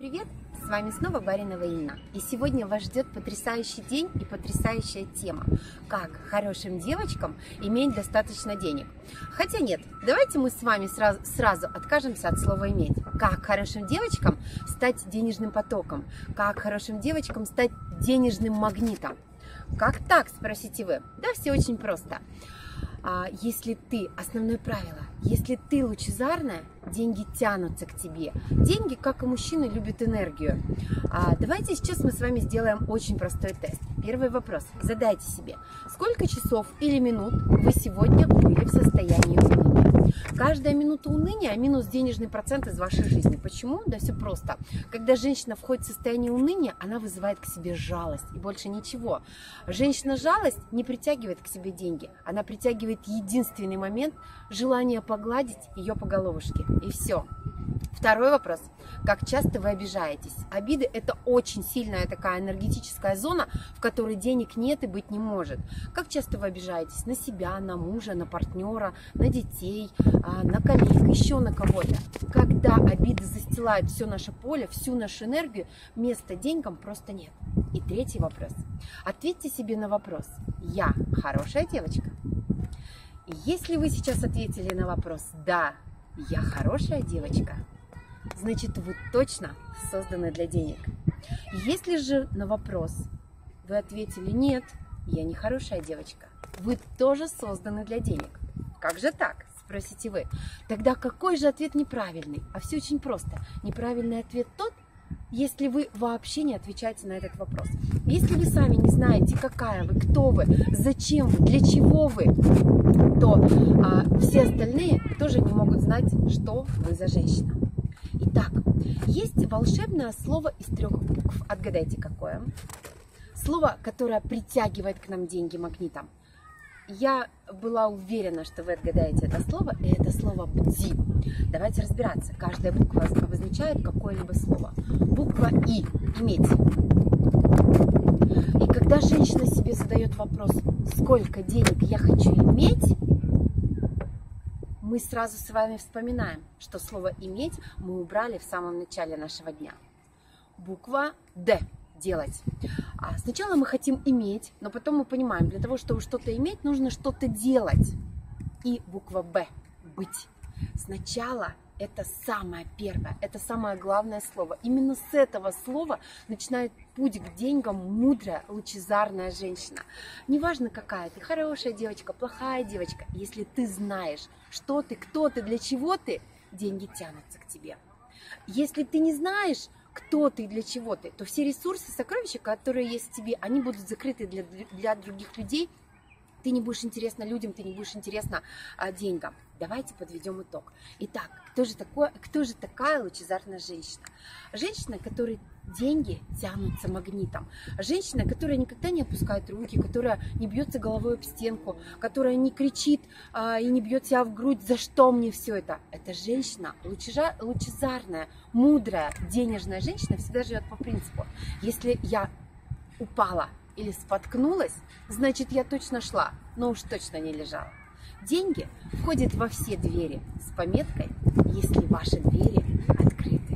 Привет! С вами снова Баринова Инна. И сегодня вас ждет потрясающий день и потрясающая тема. Как хорошим девочкам иметь достаточно денег. Хотя нет, давайте мы с вами сразу, сразу откажемся от слова иметь. Как хорошим девочкам стать денежным потоком. Как хорошим девочкам стать денежным магнитом. Как так, спросите вы? Да, все очень просто. А, если ты, основное правило, если ты лучезарная, деньги тянутся к тебе. Деньги, как и мужчины, любят энергию. А, давайте сейчас мы с вами сделаем очень простой тест. Первый вопрос. Задайте себе, сколько часов или минут вы сегодня были в состоянии уныния? Каждая минута уныния минус денежный процент из вашей жизни. Почему? Да все просто. Когда женщина входит в состояние уныния, она вызывает к себе жалость и больше ничего. Женщина жалость не притягивает к себе деньги, она притягивает единственный момент желание погладить ее по головушке. И все. Второй вопрос. Как часто вы обижаетесь? Обиды – это очень сильная такая энергетическая зона, в которой денег нет и быть не может. Как часто вы обижаетесь на себя, на мужа, на партнера, на детей, а, на коллег, еще на кого-то? Когда обиды застилают все наше поле, всю нашу энергию, места деньгам просто нет. И третий вопрос. Ответьте себе на вопрос. Я хорошая девочка? Если вы сейчас ответили на вопрос «да», я хорошая девочка, значит вы точно созданы для денег. Если же на вопрос вы ответили «нет», я не хорошая девочка, вы тоже созданы для денег. Как же так? Спросите вы. Тогда какой же ответ неправильный? А все очень просто. Неправильный ответ тот, если вы вообще не отвечаете на этот вопрос. Если вы сами не знаете, какая вы, кто вы, зачем вы, для чего вы, то а, все остальные тоже не могут знать, что вы за женщина. Итак, есть волшебное слово из трех букв. Отгадайте, какое? Слово, которое притягивает к нам деньги магнитом. Я была уверена, что вы отгадаете это слово, и это слово «бди». Давайте разбираться. Каждая буква обозначает какое-либо слово. Буква «и» – «иметь». Когда женщина себе задает вопрос, сколько денег я хочу иметь, мы сразу с вами вспоминаем, что слово «иметь» мы убрали в самом начале нашего дня. Буква «Д» делать. А сначала мы хотим иметь, но потом мы понимаем, для того, чтобы что-то иметь, нужно что-то делать. И буква Б – быть. Сначала это самое первое, это самое главное слово. Именно с этого слова начинает путь к деньгам мудрая, лучезарная женщина. Неважно какая ты, хорошая девочка, плохая девочка, если ты знаешь, что ты, кто ты, для чего ты, деньги тянутся к тебе. Если ты не знаешь, кто ты и для чего ты, то все ресурсы, сокровища, которые есть в тебе, они будут закрыты для, для других людей. Ты не будешь интересна людям, ты не будешь интересна а, деньгам. Давайте подведем итог. Итак, кто же, такое, кто же такая лучезарная женщина? Женщина, которой деньги тянутся магнитом. Женщина, которая никогда не опускает руки, которая не бьется головой об стенку, которая не кричит а, и не бьет себя в грудь, за что мне все это. Это женщина лучеза, лучезарная, мудрая, денежная женщина всегда живет по принципу. Если я упала или споткнулась, значит я точно шла, но уж точно не лежала. Деньги входят во все двери с пометкой, если ваши двери открыты.